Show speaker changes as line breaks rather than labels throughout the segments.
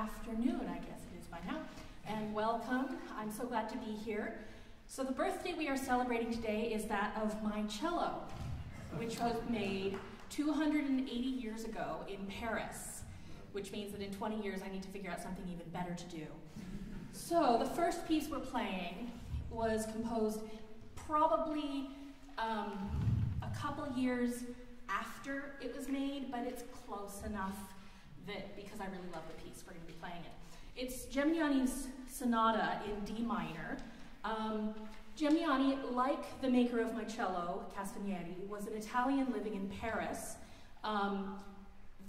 afternoon, I guess it is by now, and welcome. I'm so glad to be here. So the birthday we are celebrating today is that of my cello, which was made 280 years ago in Paris, which means that in 20 years I need to figure out something even better to do. So the first piece we're playing was composed probably um, a couple years after it was made, but it's close enough that because I really love the piece, we're going to be playing it. It's Geminiani's Sonata in D minor. Um, like the maker of my cello, Castagneri, was an Italian living in Paris. Um,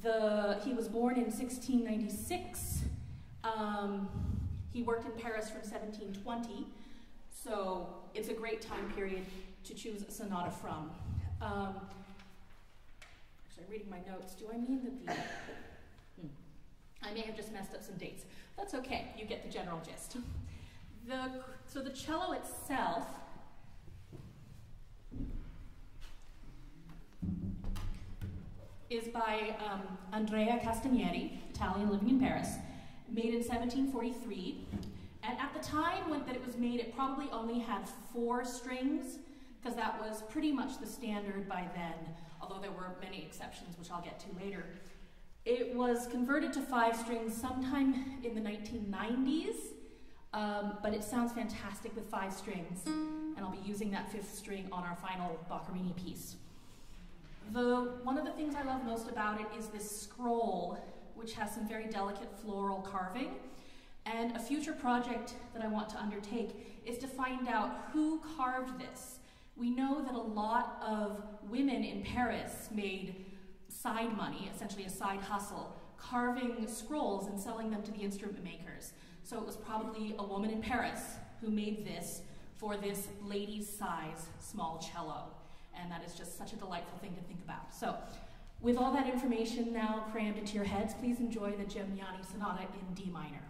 the, he was born in 1696. Um, he worked in Paris from 1720, so it's a great time period to choose a sonata from. Um, actually, reading my notes. Do I mean that the... I may have just messed up some dates. That's okay, you get the general gist. The, so the cello itself is by um, Andrea Castagneri, Italian living in Paris, made in 1743. And at the time when, that it was made, it probably only had four strings, because that was pretty much the standard by then, although there were many exceptions, which I'll get to later. It was converted to five strings sometime in the 1990s, um, but it sounds fantastic with five strings, and I'll be using that fifth string on our final Boccherini piece. The, one of the things I love most about it is this scroll, which has some very delicate floral carving. And a future project that I want to undertake is to find out who carved this. We know that a lot of women in Paris made side money, essentially a side hustle, carving scrolls and selling them to the instrument makers. So it was probably a woman in Paris who made this for this lady's size small cello. And that is just such a delightful thing to think about. So with all that information now crammed into your heads, please enjoy the Geminiani Sonata in D minor.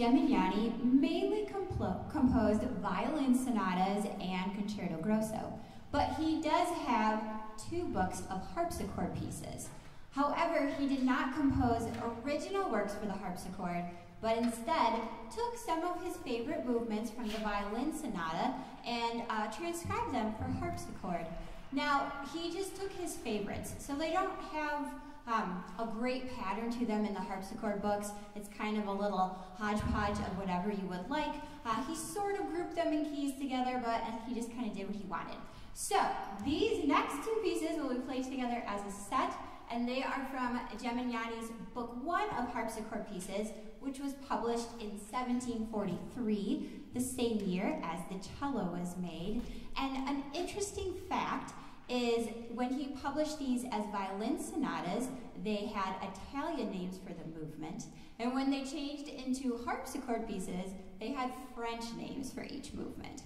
Geminiani mainly complo- composed violin sonatas and concerto grosso, but he does have two books of harpsichord pieces. However, he did not compose original works for the harpsichord, but instead took some of his favorite movements from the violin sonata and uh, transcribed them for harpsichord. Now, he just took his favorites, so they don't have um, a great pattern to them in the harpsichord books. It's kind of a little hodgepodge of whatever you would like. Uh, he sort of grouped them in keys together, but he just kind of did what he wanted. So, these next two pieces will be played together as a set, and they are from Geminiani's Book One of Harpsichord Pieces, which was published in 1743, the same year as the cello was made. And an interesting fact is when he published these as violin sonatas, they had Italian names for the movement. And when they changed into harpsichord pieces, they had French names for each movement.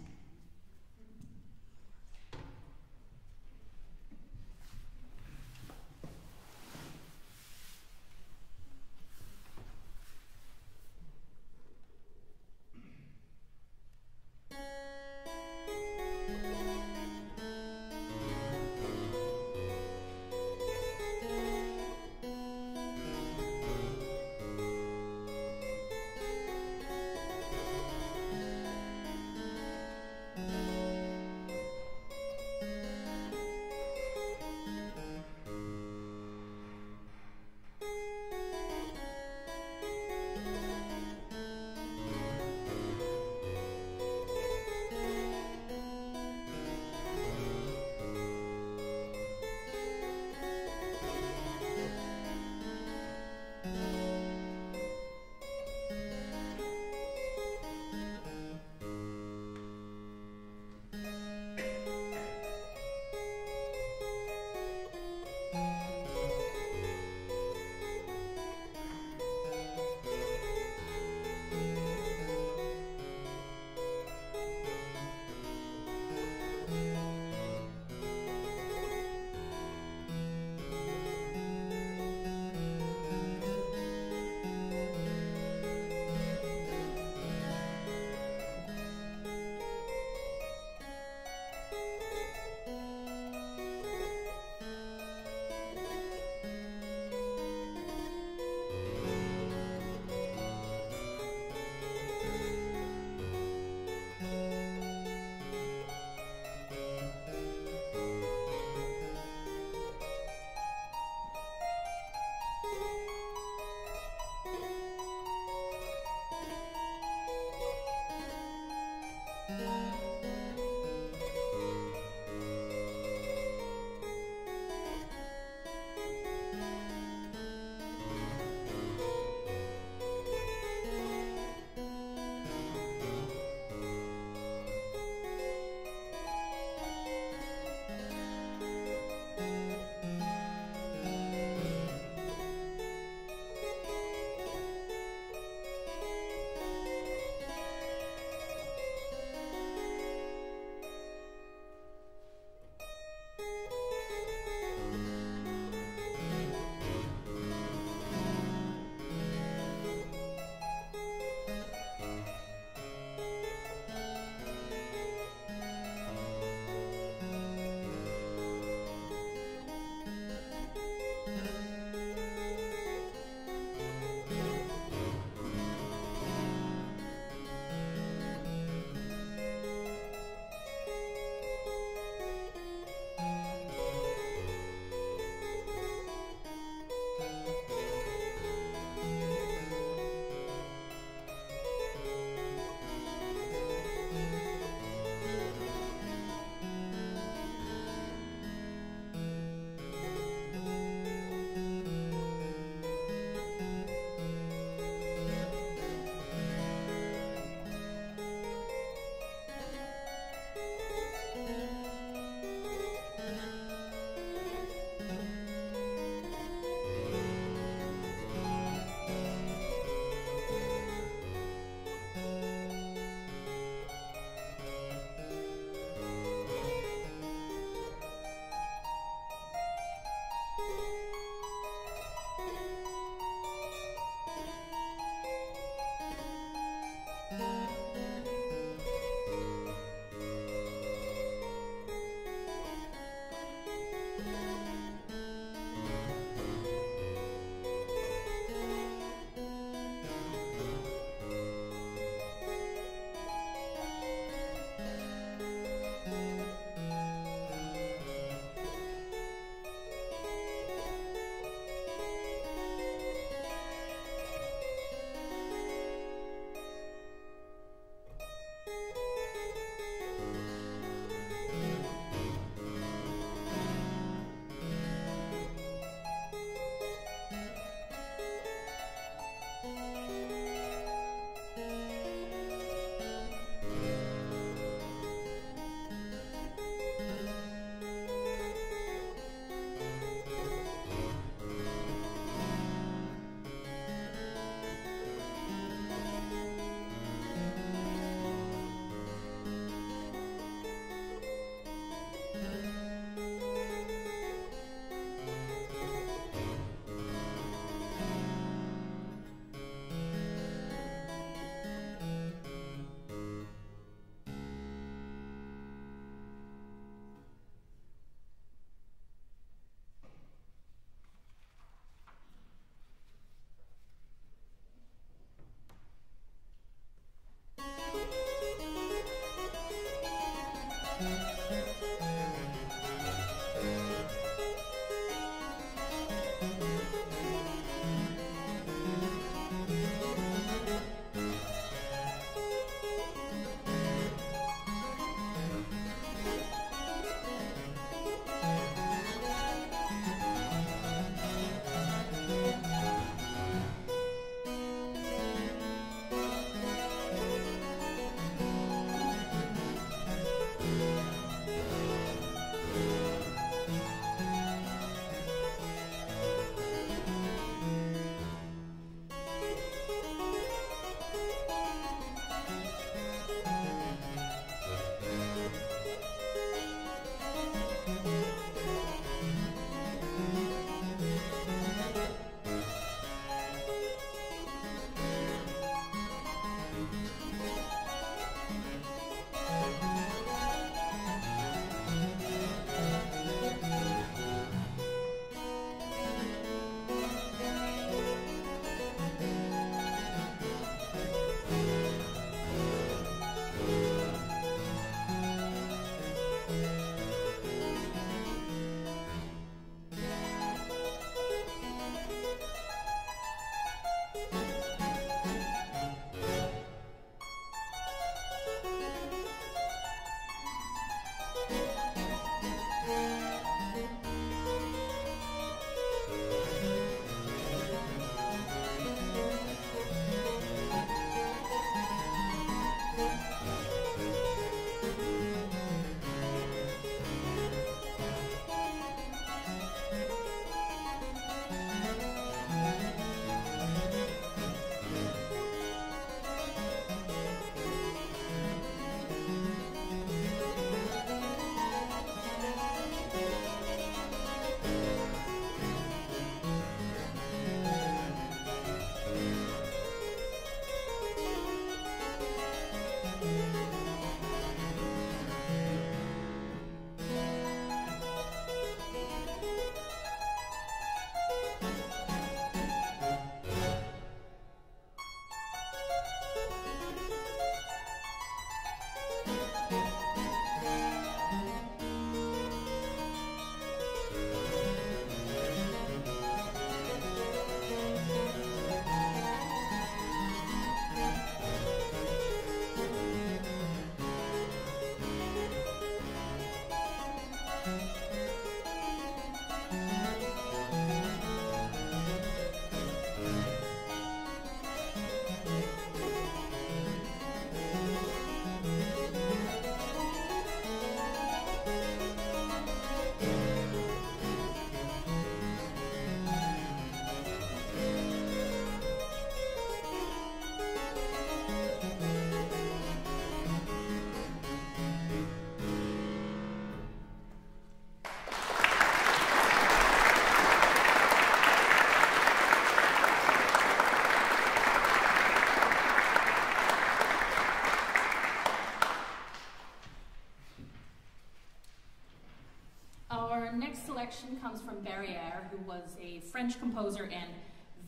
Selection comes from Barrière, who was a French composer and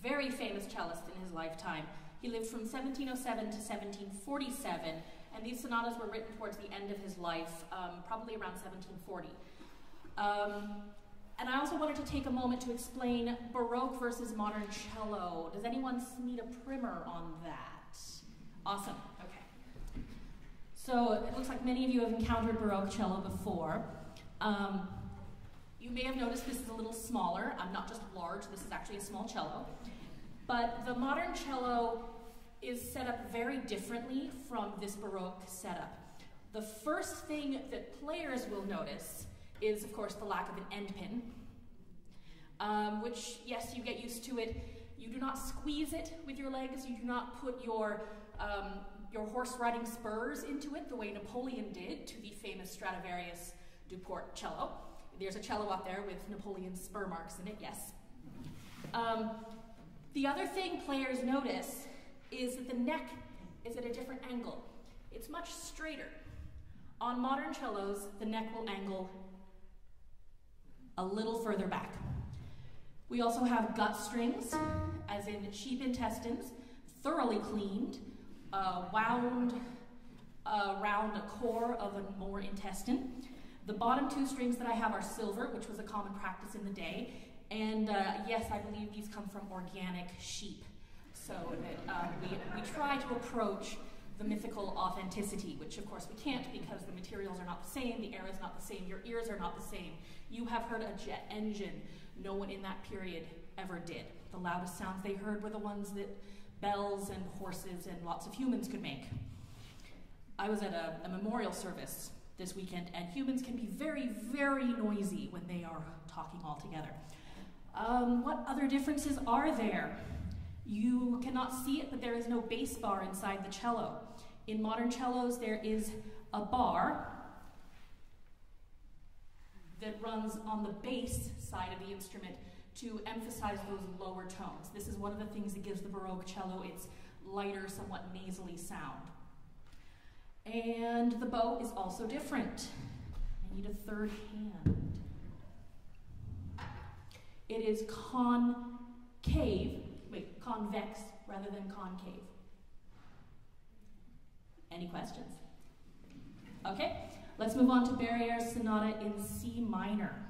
very famous cellist in his lifetime. He lived from 1707 to 1747, and these sonatas were written towards the end of his life, um, probably around 1740. Um, and I also wanted to take a moment to explain Baroque versus modern cello. Does anyone need a primer on that? Awesome, okay. So it looks like many of you have encountered Baroque cello before. Um, you may have noticed this is a little smaller. I'm not just large, this is actually a small cello. But the modern cello is set up very differently from this Baroque setup. The first thing that players will notice is, of course, the lack of an end pin, um, which, yes, you get used to it. You do not squeeze it with your legs. You do not put your, um, your horse riding spurs into it the way Napoleon did to the famous Stradivarius Duport cello. There's a cello out there with Napoleon's spur marks in it, yes. Um, the other thing players notice is that the neck is at a different angle. It's much straighter. On modern cellos, the neck will angle a little further back. We also have gut strings, as in sheep intestines, thoroughly cleaned, uh, wound uh, around a core of a more intestine. The bottom two strings that I have are silver, which was a common practice in the day, and uh, yes, I believe these come from organic sheep. So that um, we, we try to approach the mythical authenticity, which of course we can't because the materials are not the same, the air is not the same, your ears are not the same. You have heard a jet engine. No one in that period ever did. The loudest sounds they heard were the ones that bells and horses and lots of humans could make. I was at a, a memorial service this weekend, and humans can be very, very noisy when they are talking all together. Um, what other differences are there? You cannot see it, but there is no bass bar inside the cello. In modern cellos, there is a bar that runs on the bass side of the instrument to emphasize those lower tones. This is one of the things that gives the Baroque cello its lighter, somewhat nasally sound. And the bow is also different. I need a third hand. It is concave, wait, convex rather than concave. Any questions? Okay, let's move on to Barrière's Sonata in C minor.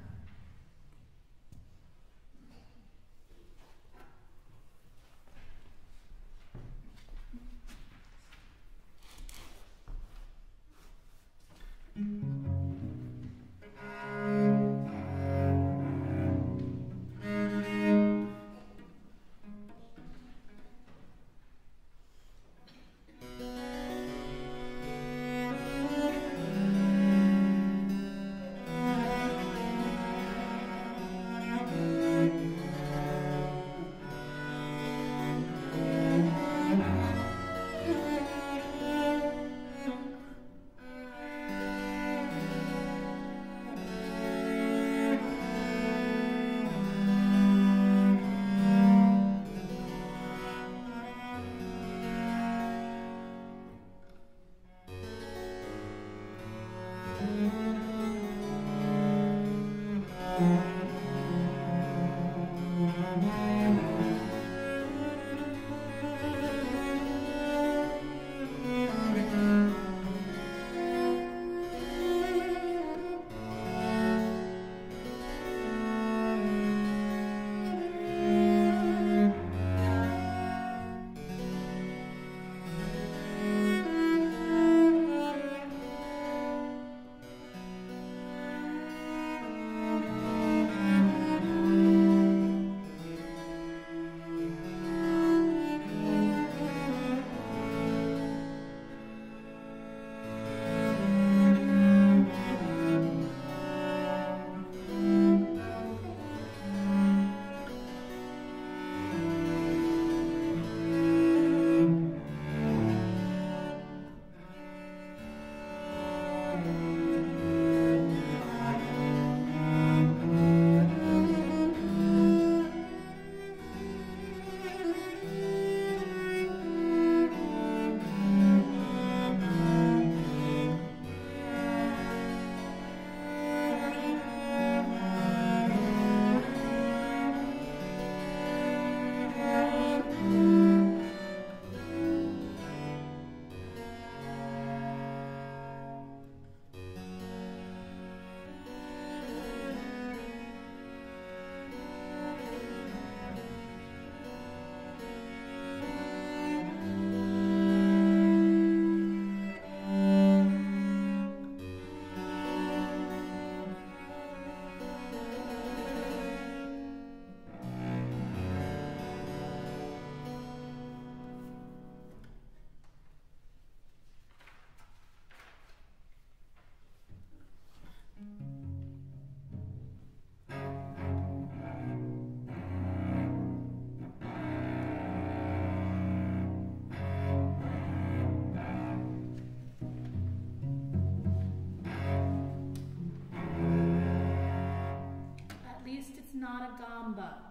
Not a gamba.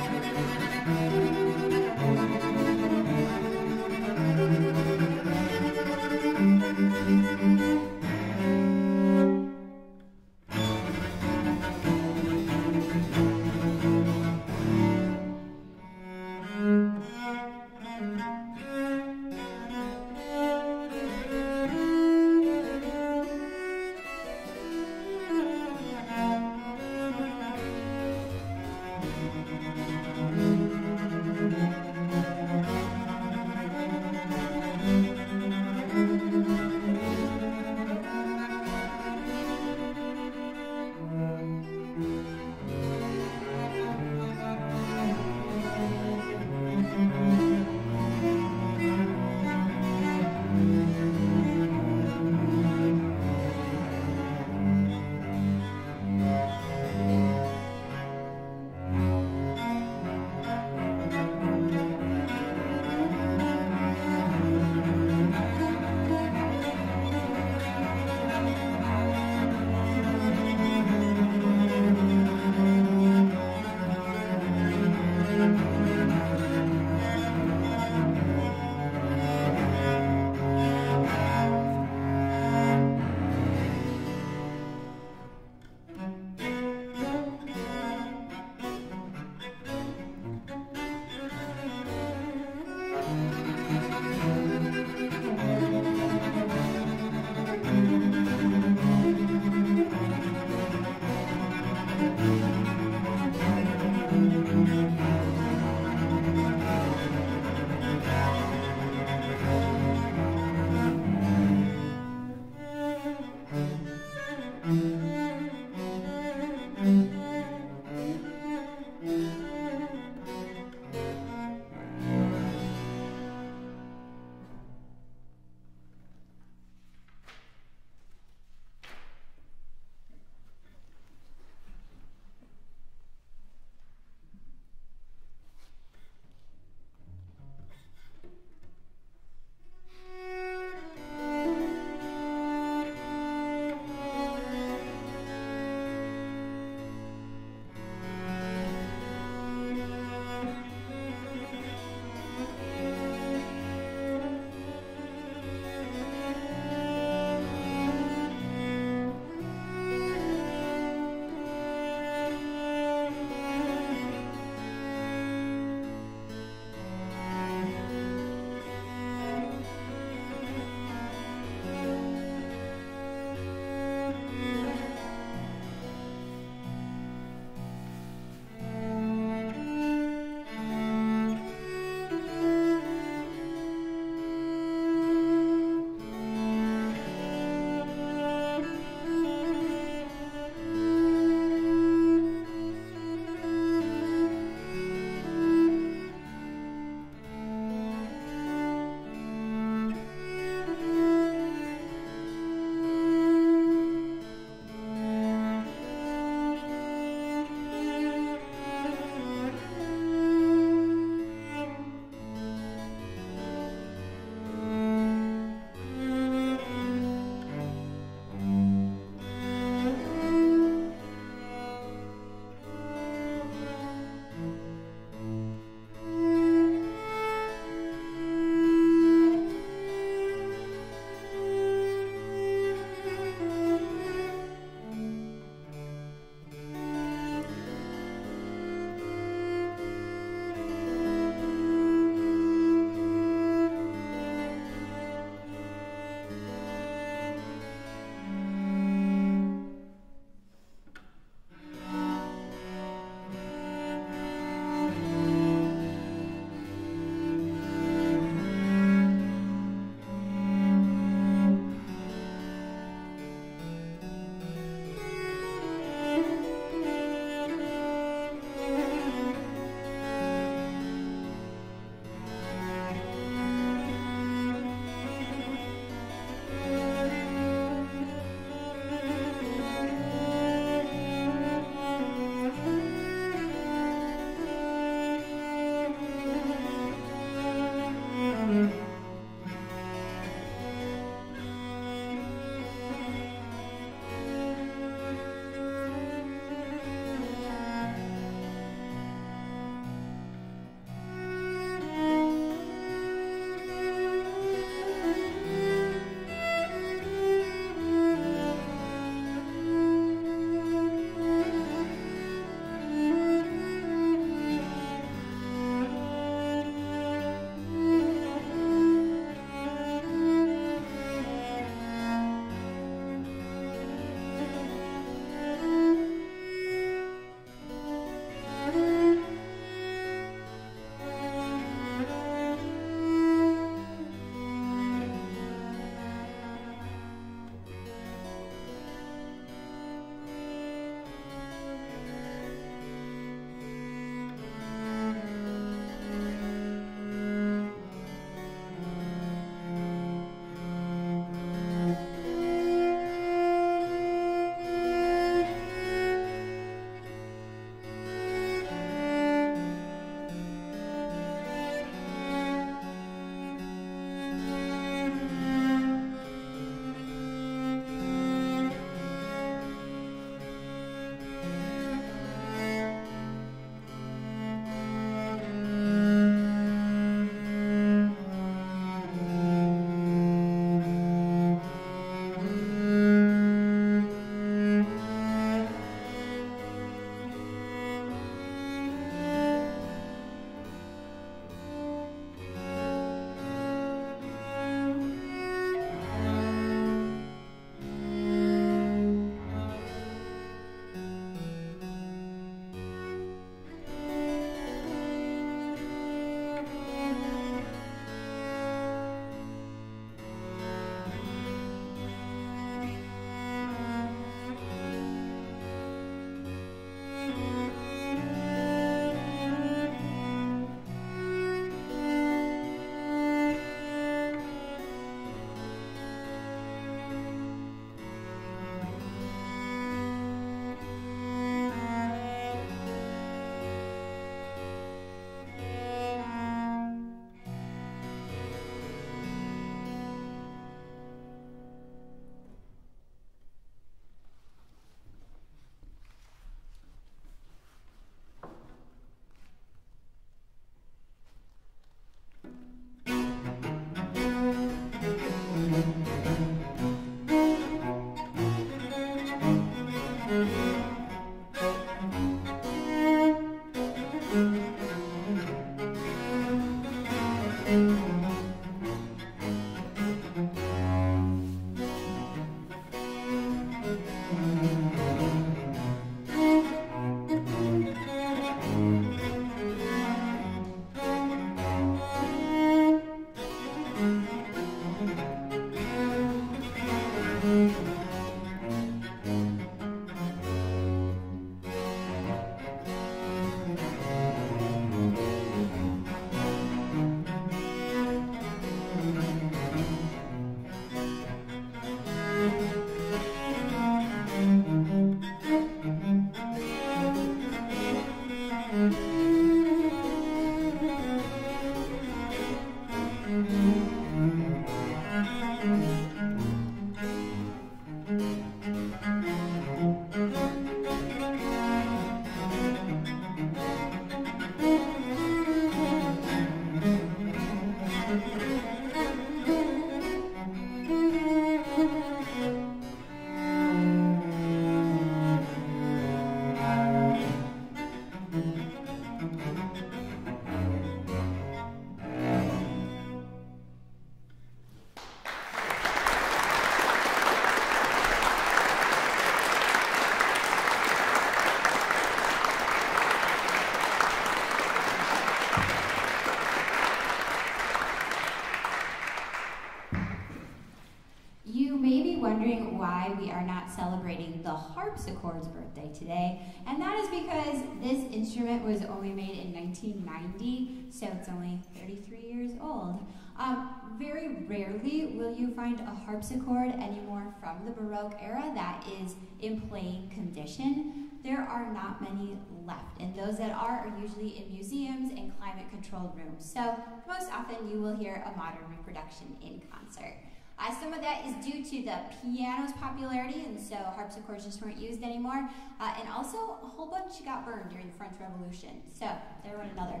Harpsichord's birthday today, and that is because this instrument was only made in 1990, so it's only 33 years old. Um, very rarely will you find a harpsichord anymore from the Baroque era that is in playing condition. There are not many left, and those that are are usually in museums and climate controlled rooms. So most often you will hear a modern reproduction in concert. Uh, some of that is due to the piano's popularity, and so harpsichords just weren't used anymore. Uh, and also, a whole bunch got burned during the French Revolution. So there went another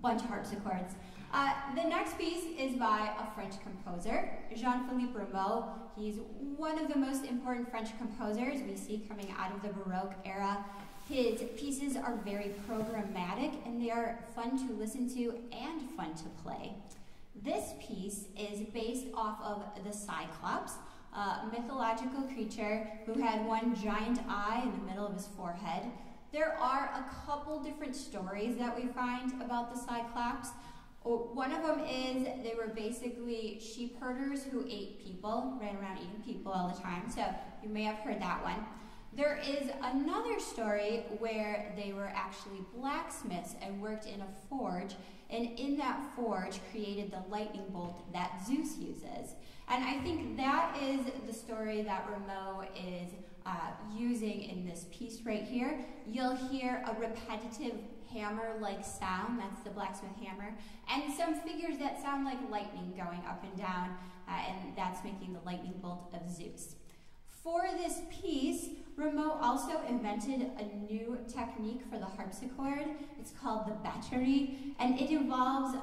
bunch of harpsichords. Uh, the next piece is by a French composer, Jean-Philippe Rameau. He's one of the most important French composers we see coming out of the Baroque era. His pieces are very programmatic and they are fun to listen to and fun to play. This piece is based off of the Cyclops, a mythological creature who had one giant eye in the middle of his forehead. There are a couple different stories that we find about the Cyclops. Oh, one of them is they were basically sheep herders who ate people, ran around eating people all the time. So you may have heard that one. There is another story where they were actually blacksmiths and worked in a forge, and in that forge created the lightning bolt that Zeus uses. And I think that is the story that Rameau is uh, using in this piece right here. You'll hear a repetitive hammer-like sound, that's the blacksmith hammer, and some figures that sound like lightning going up and down, uh, and that's making the lightning bolt of Zeus. For this piece, Rameau also invented a new technique for the harpsichord. It's called the batterie, and it involves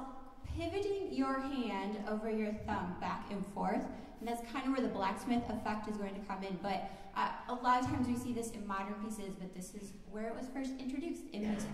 pivoting your hand over your thumb back and forth. And that's kind of where the blacksmith effect is going to come in. But uh, a lot of times we see this in modern pieces, but this is where it was first introduced in music.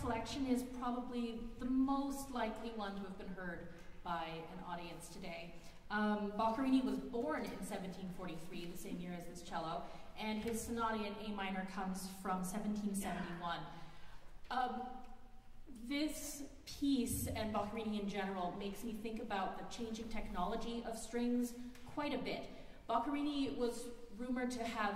Selection is probably the most likely one to have been heard by an audience today. Um, Boccherini was born in 1743, the same year as this cello, and his sonata in A minor comes from 1771. Um, this piece, and Boccherini in general, makes me think about the changing technology of strings quite a bit. Boccherini was rumored to have,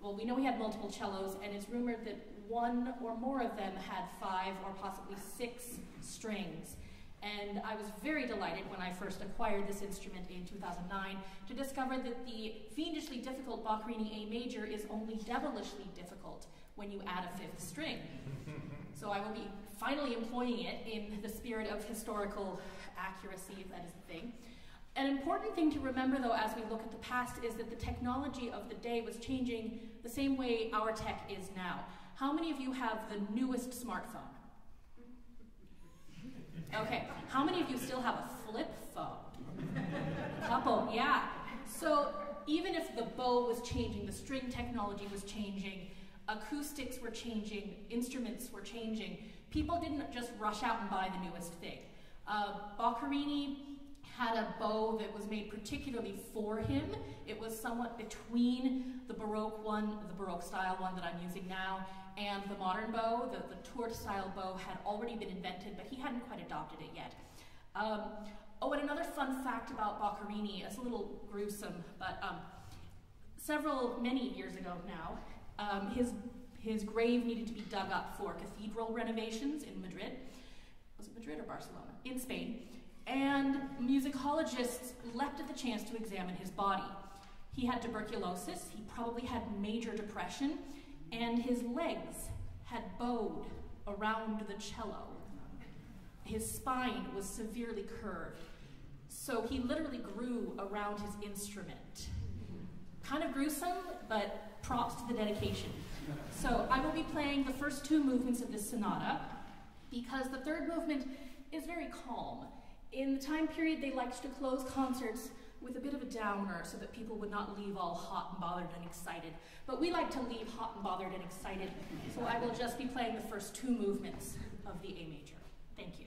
well, we know he had multiple cellos, and it's rumored that one or more of them had five or possibly six strings. And I was very delighted when I first acquired this instrument in 2009 to discover that the fiendishly difficult Boccherini A major is only devilishly difficult when you add a fifth string. so I will be finally employing it in the spirit of historical accuracy, if that is the thing. An important thing to remember, though, as we look at the past, is that the technology of the day was changing the same way our tech is now. How many of you have the newest smartphone? Okay, how many of you still have a flip phone? A couple, yeah. So even if the bow was changing, the string technology was changing, acoustics were changing, instruments were changing, people didn't just rush out and buy the newest thing. Uh, Boccherini had a bow that was made particularly for him. It was somewhat between the Baroque one, the Baroque style one that I'm using now, and the modern bow, the, the Tourte style bow, had already been invented, but he hadn't quite adopted it yet. Um, oh, and another fun fact about Boccherini, it's a little gruesome, but um, several, many years ago now, um, his, his grave needed to be dug up for cathedral renovations in Madrid. Was it Madrid or Barcelona? In Spain. And musicologists leapt at the chance to examine his body. He had tuberculosis, he probably had major depression, and his legs had bowed around the cello. His spine was severely curved, so he literally grew around his instrument. Kind of gruesome, but props to the dedication. So I will be playing the first two movements of this sonata because the third movement is very calm. In the time period, they liked to close concerts with a bit of a downer so that people would not leave all hot and bothered and excited. But we like to leave hot and bothered and excited, so I will just be playing the first two movements of the A major.
Thank you.